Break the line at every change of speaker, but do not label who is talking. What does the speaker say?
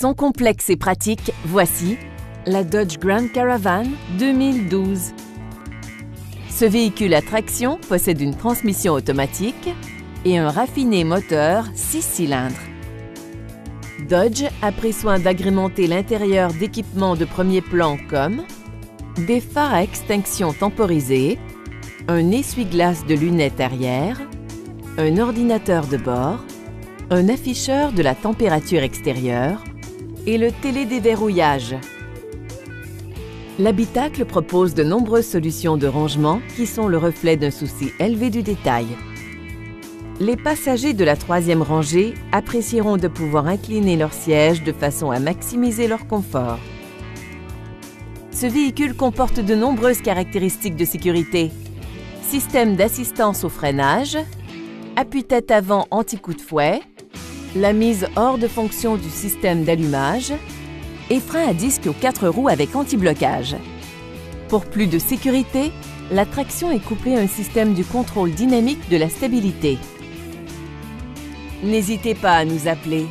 Son complexe et pratique, voici la Dodge Grand Caravan 2012. Ce véhicule à traction possède une transmission automatique et un raffiné moteur 6 cylindres. Dodge a pris soin d'agrémenter l'intérieur d'équipements de premier plan comme des phares à extinction temporisés, un essuie-glace de lunettes arrière, un ordinateur de bord, un afficheur de la température extérieure et le télédéverrouillage. L'habitacle propose de nombreuses solutions de rangement qui sont le reflet d'un souci élevé du détail. Les passagers de la troisième rangée apprécieront de pouvoir incliner leur siège de façon à maximiser leur confort. Ce véhicule comporte de nombreuses caractéristiques de sécurité. Système d'assistance au freinage, appui-tête avant anti-coup de fouet, la mise hors de fonction du système d'allumage et frein à disque aux quatre roues avec anti-blocage. Pour plus de sécurité, la traction est couplée à un système du contrôle dynamique de la stabilité. N'hésitez pas à nous appeler